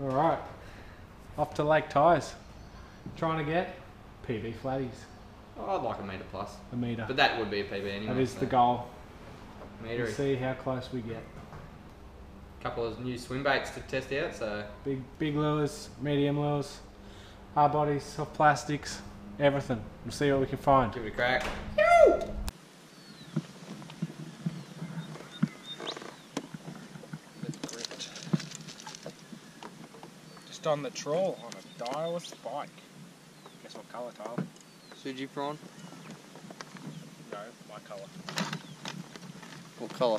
All right, off to Lake Tyers. Trying to get PB flatties, Oh, I'd like a metre plus. a metre. But that would be a PB anyway. That is so the goal. Metre. We'll see how close we get. A couple of new swim baits to test out, so Big, big lures, medium lures, hard bodies, soft plastics, everything. We'll see what we can find. give it a crack. On the trawl on a Daiwa spike. Guess what colour, Tyler? Suji prawn. No, my colour. What colour?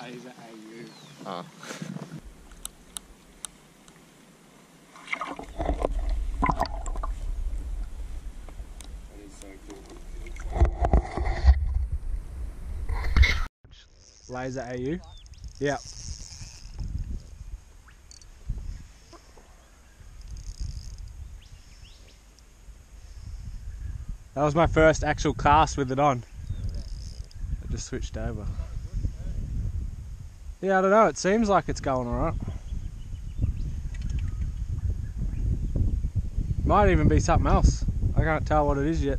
Laser AU. That ah. is so cool. Laser AU. Yeah. That was my first actual cast with it on. I just switched over. Yeah, I don't know. It seems like it's going alright. Might even be something else. I can't tell what it is yet.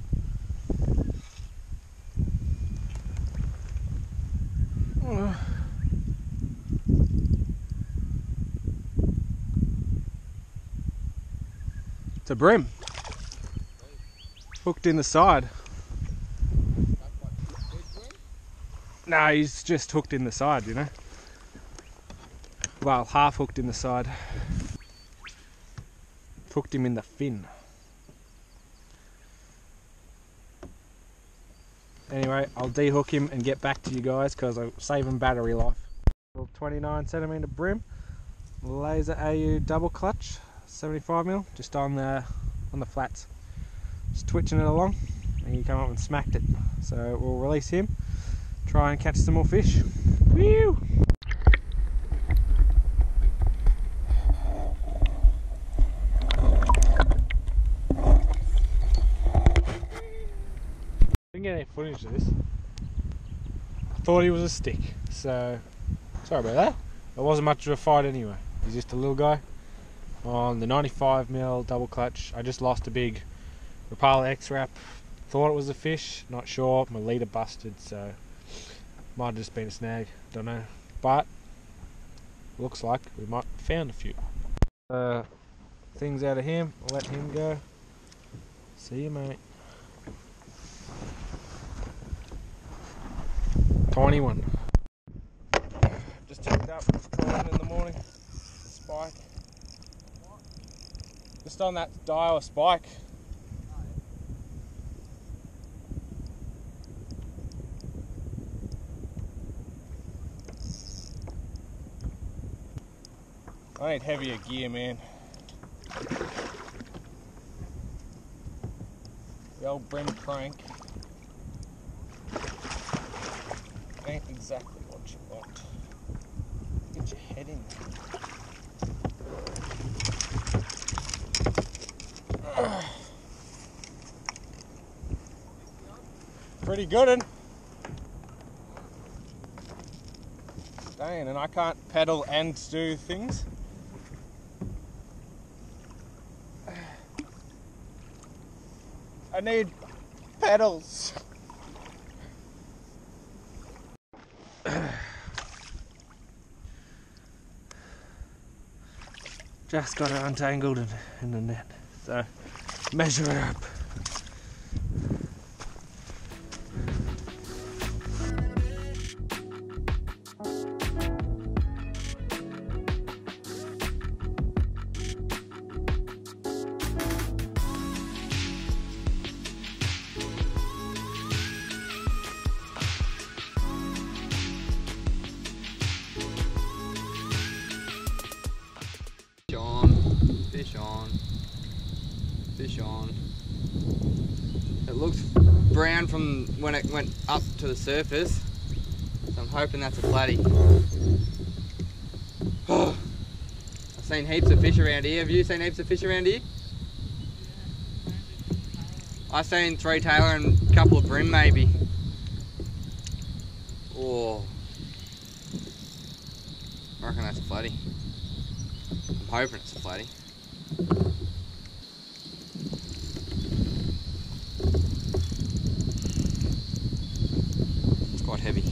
It's a bream. Hooked in the side. No, he's just hooked in the side, you know. Well, half hooked in the side. Hooked him in the fin. Anyway, I'll dehook him and get back to you guys because I'm saving battery life. Little 29 centimeter bream, laser AU double clutch, 75 mil, just on the on the flats. Just twitching it along, and he came up and smacked it. So we'll release him, try and catch some more fish. Whew! Didn't get any footage of this. I thought he was a stick, so sorry about that. It wasn't much of a fight anyway. He's just a little guy on the 95mm double clutch. I just lost a big Rapala X-Rap. Thought it was a fish, not sure. My leader busted, so might have just been a snag. Don't know, but looks like we might have found a few. Uh, things out of him. I'll let him go. See you, mate. Tiny one. Just hooked up, trawling in the morning. Spike. Just on that Daiwa spike. I need heavier gear, man. The old bream crank ain't exactly what you want. Get your head in there. Pretty good, and dang, and I can't pedal and do things. I need pedals. Just got it untangled in, in the net. So measure it up. Brown from when it went up to the surface. So I'm hoping that's a flatty. I've seen heaps of fish around here. Have you seen heaps of fish around here? I've seen three tailor and a couple of bream maybe. Oh. I reckon that's a flatty. I'm hoping it's a flatty. It's quite heavy.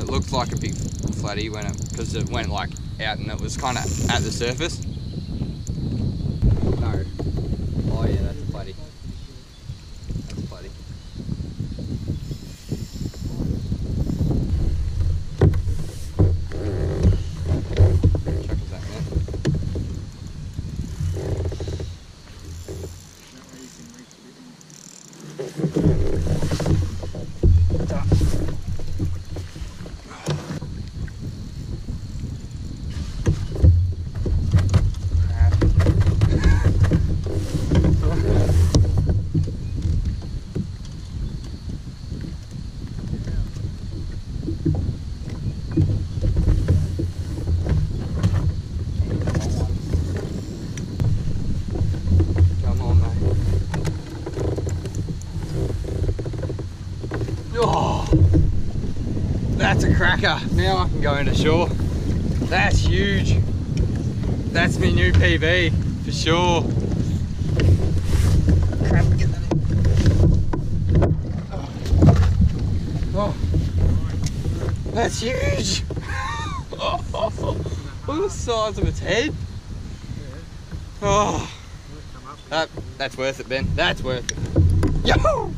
It like a big flatty when it, because it went like out and it was kind of at the surface. No. Oh yeah, that's a flatty. That's a flatty. Chuckles that net. Come on, mate. Oh, that's a cracker. Now I can go into shore. That's huge. That's my new PB for sure. Crap, get that in. Oh, oh. that's huge. Look at the size of its head. Oh. That, that's worth it, Ben. That's worth it. Yo!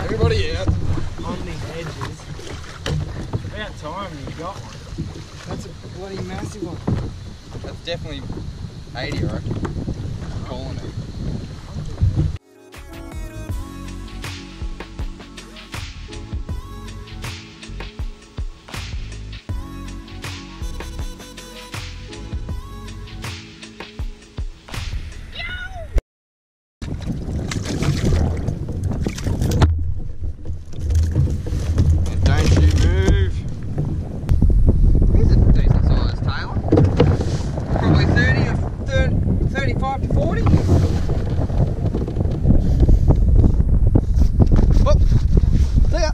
Everybody out. About time you got one. That's a bloody massive one. That's definitely 80, I reckon. Calling it. 35 to 40. Whoop. See ya.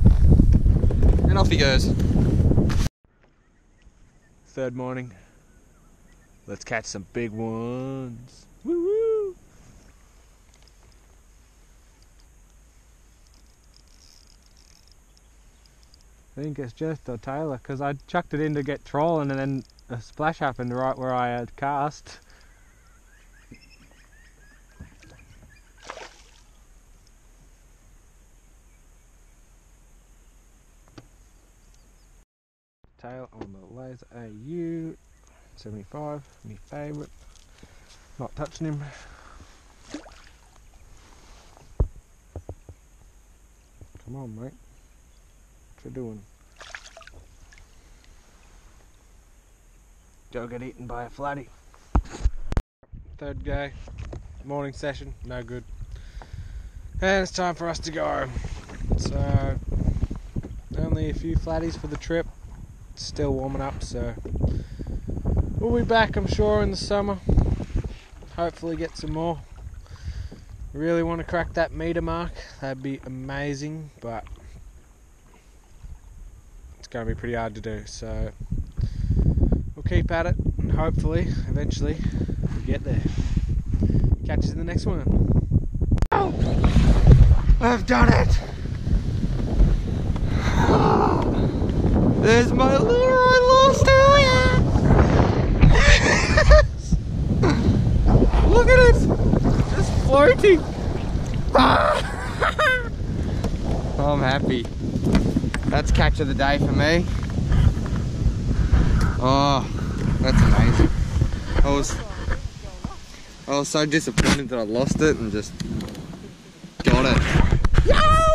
And off he goes. Third morning. Let's catch some big ones. Woo woo! I think it's just a tailor because I chucked it in to get trolling and then a splash happened right where I had cast. Tail on the laser AU 75, my favourite. Not touching him. Come on, mate. What you doing? Go get eaten by a flatty. Third day, Morning session. No good. And it's time for us to go. So, only a few flatties for the trip. Still warming up, so we'll be back, I'm sure, in the summer. Hopefully, get some more. Really want to crack that meter mark. That'd be amazing, but it's going to be pretty hard to do. So we'll keep at it, and hopefully, eventually, we get there. Catch us in the next one. I've done it! There's my I lost earlier! Look at it! Just floating! Oh, I'm happy. That's catch of the day for me. Oh, that's amazing. I was I was so disappointed that I lost it and just got it. Yeah!